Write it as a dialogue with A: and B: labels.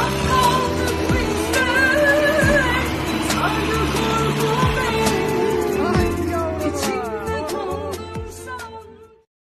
A: Oh.